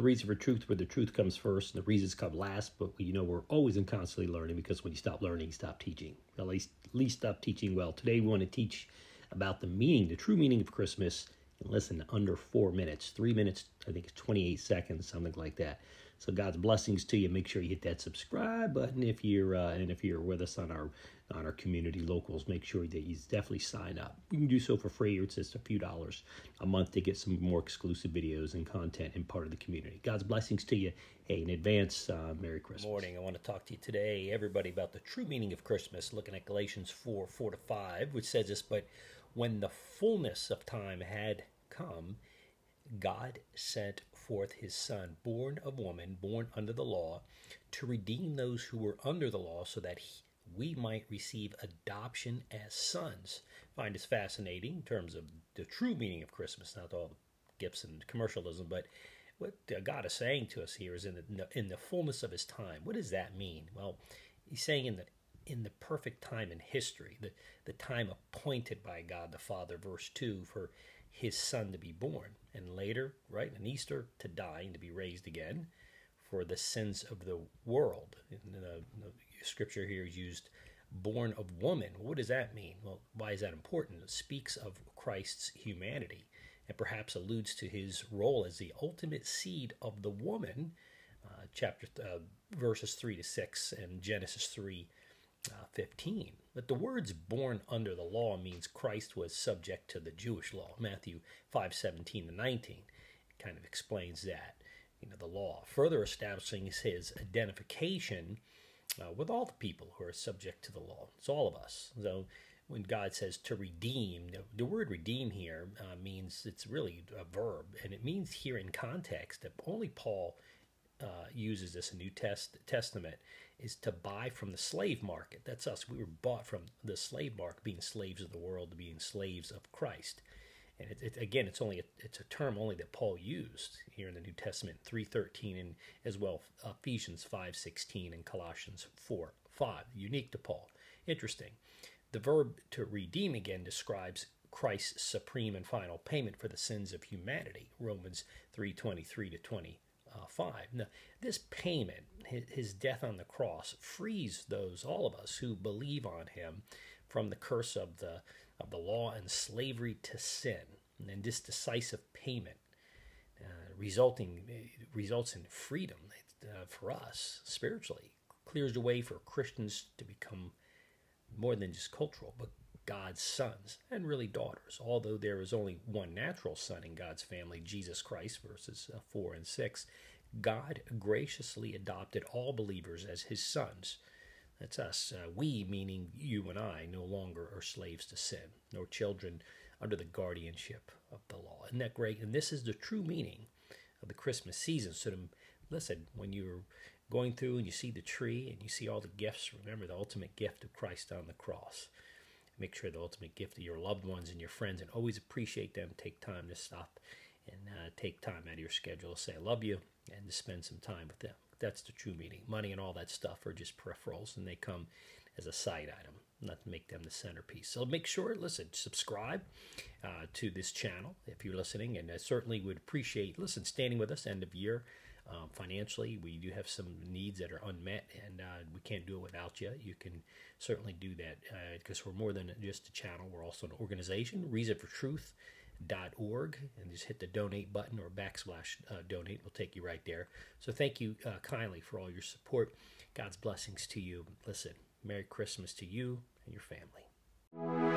the reason for truth where the truth comes first and the reasons come last, but you know we're always and constantly learning because when you stop learning, you stop teaching. At least, at least stop teaching well. Today we want to teach about the meaning, the true meaning of Christmas. And listen, under four minutes, three minutes, I think it's 28 seconds, something like that. So God's blessings to you. Make sure you hit that subscribe button if you're uh, and if you're with us on our on our community locals. Make sure that you definitely sign up. You can do so for free, or it's just a few dollars a month to get some more exclusive videos and content and part of the community. God's blessings to you. Hey, in advance, uh, Merry Christmas. Morning. I want to talk to you today, everybody, about the true meaning of Christmas. Looking at Galatians four four to five, which says this, but when the fullness of time had come God sent forth his Son, born of woman, born under the law, to redeem those who were under the law so that he, we might receive adoption as sons. I find this fascinating in terms of the true meaning of Christmas, not all the gifts and commercialism, but what God is saying to us here is in the in the fullness of His time. What does that mean? Well, He's saying in the in the perfect time in history, the the time appointed by God the Father, verse two, for his son to be born, and later, right, in Easter, to die and to be raised again for the sins of the world. The, the scripture here is used born of woman. What does that mean? Well, why is that important? It speaks of Christ's humanity and perhaps alludes to his role as the ultimate seed of the woman. Uh, chapter uh, verses 3 to 6 and Genesis 3 uh, 15. But the words born under the law means Christ was subject to the Jewish law. Matthew 5 17 to 19 kind of explains that. You know, the law, further establishing his identification uh, with all the people who are subject to the law. It's all of us. So when God says to redeem, the, the word redeem here uh, means it's really a verb, and it means here in context that only Paul uh, uses this in New Test, Testament is to buy from the slave market. That's us. We were bought from the slave market, being slaves of the world, being slaves of Christ. And it, it, again, it's only a, it's a term only that Paul used here in the New Testament, three thirteen, and as well Ephesians five sixteen and Colossians four five, unique to Paul. Interesting. The verb to redeem again describes Christ's supreme and final payment for the sins of humanity. Romans three twenty three to twenty uh, 5. Now, this payment, his death on the cross, frees those, all of us, who believe on him from the curse of the, of the law and slavery to sin. And this decisive payment uh, resulting results in freedom uh, for us spiritually, clears the way for Christians to become more than just cultural, but God's sons and really daughters. Although there is only one natural son in God's family, Jesus Christ, verses uh, 4 and 6, God graciously adopted all believers as his sons. That's us. Uh, we, meaning you and I, no longer are slaves to sin, nor children under the guardianship of the law. Isn't that great? And this is the true meaning of the Christmas season. So, to, listen, when you're going through and you see the tree and you see all the gifts, remember the ultimate gift of Christ on the cross make sure the ultimate gift to your loved ones and your friends and always appreciate them. Take time to stop and uh, take time out of your schedule. Say i love you and to spend some time with them. That's the true meaning. Money and all that stuff are just peripherals and they come as a side item not make them the centerpiece so make sure listen subscribe uh, to this channel if you're listening and i certainly would appreciate listen standing with us end of year um, financially, we do have some needs that are unmet, and uh, we can't do it without you. You can certainly do that because uh, we're more than just a channel. We're also an organization, reasonfortruth.org, and just hit the donate button or backslash uh, donate. will take you right there. So thank you uh, kindly for all your support. God's blessings to you. Listen, Merry Christmas to you and your family.